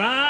Right.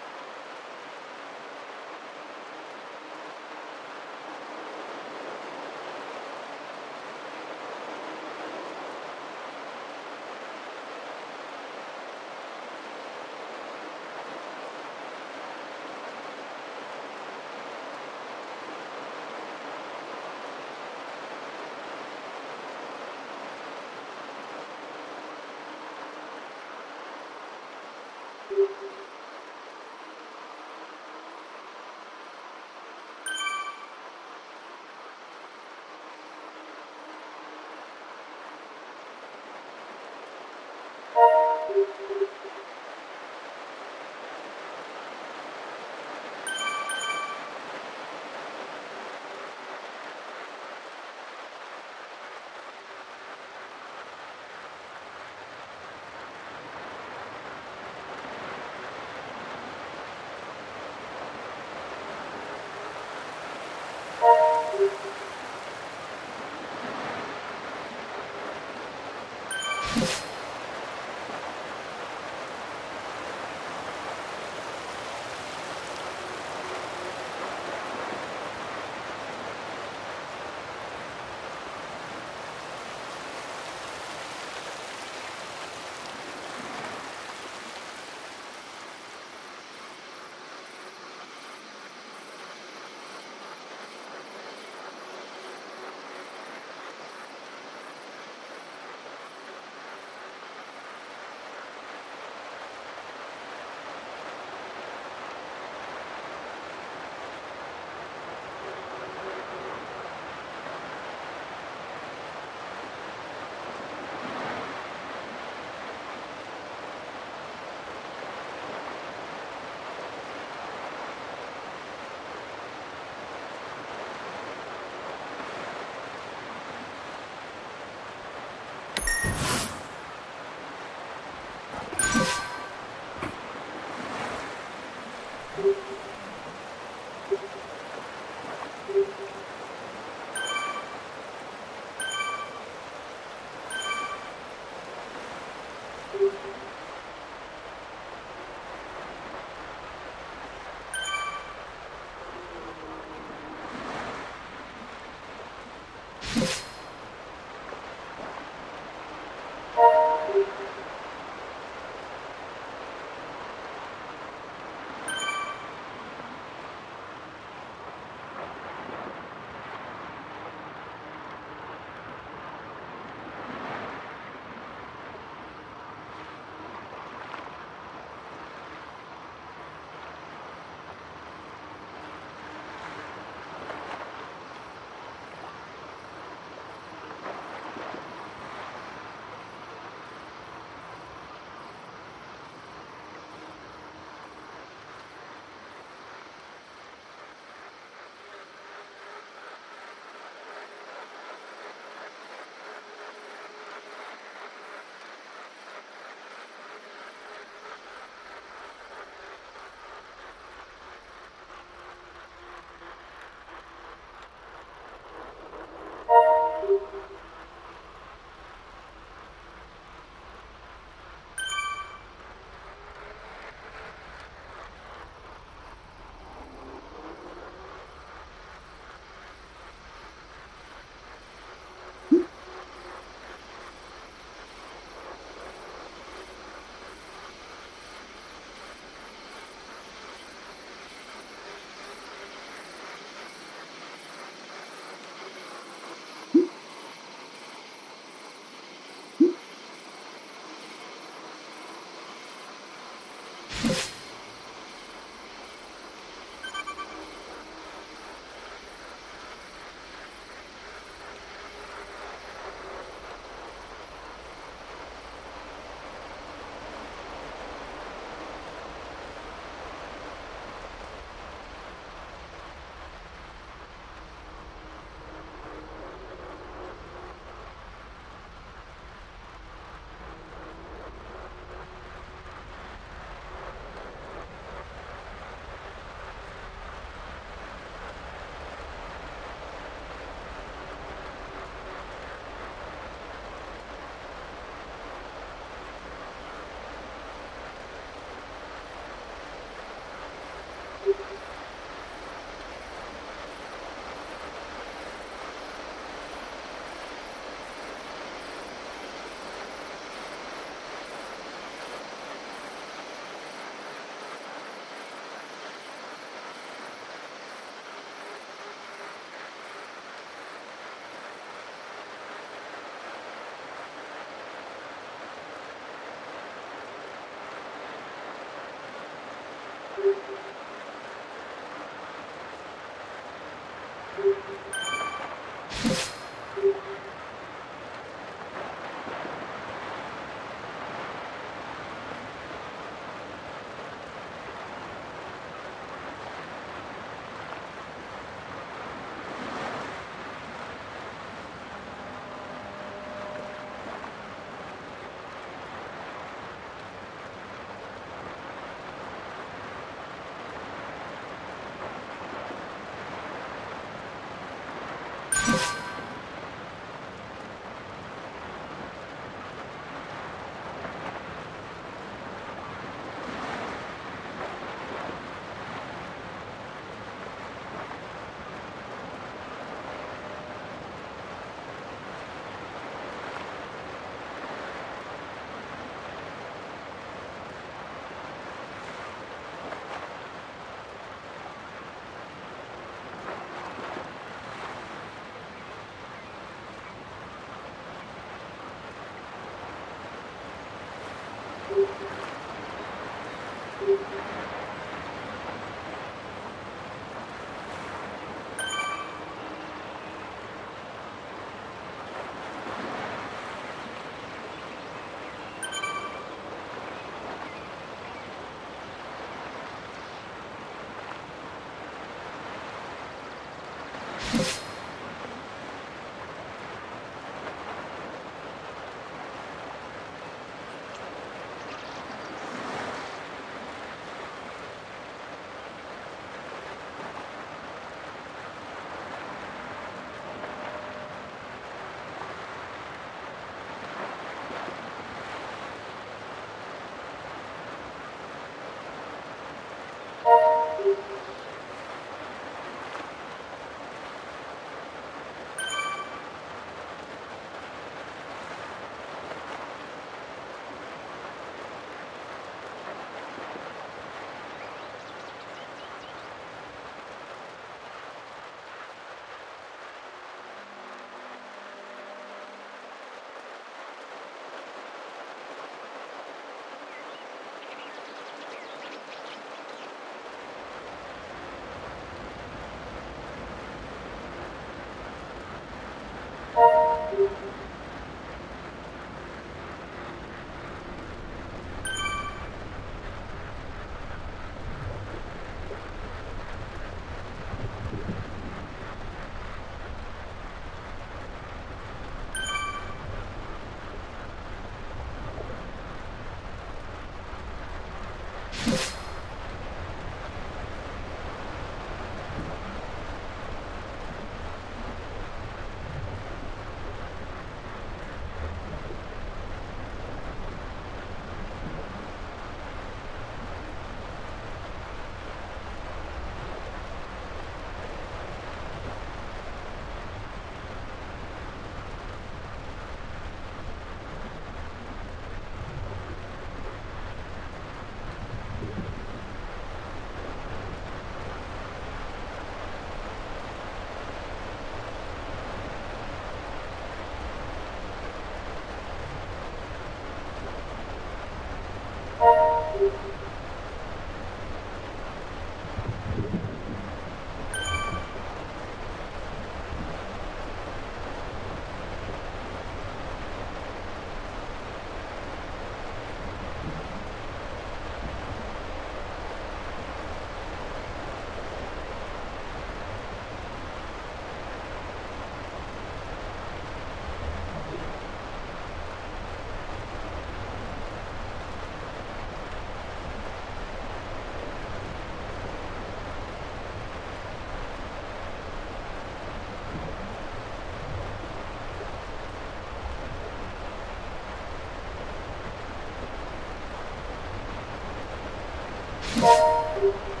Thank you.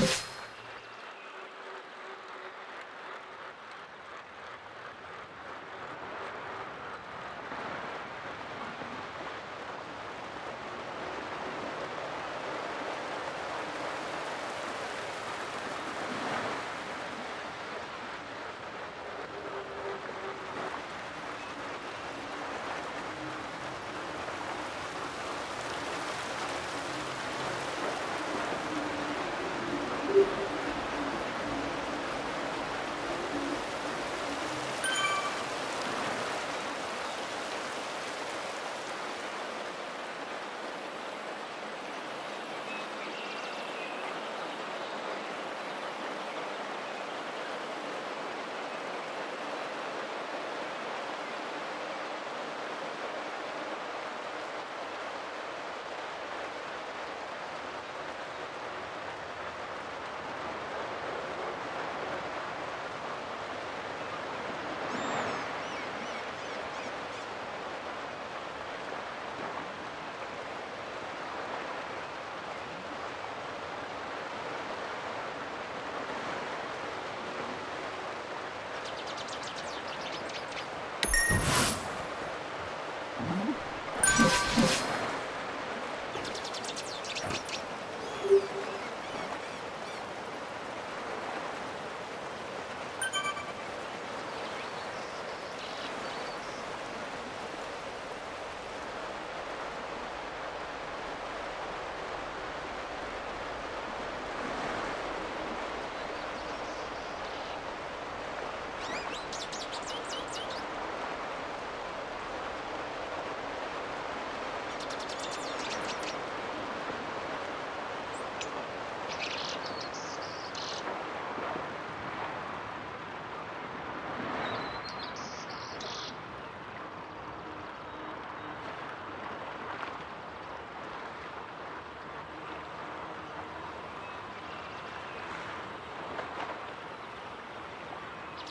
you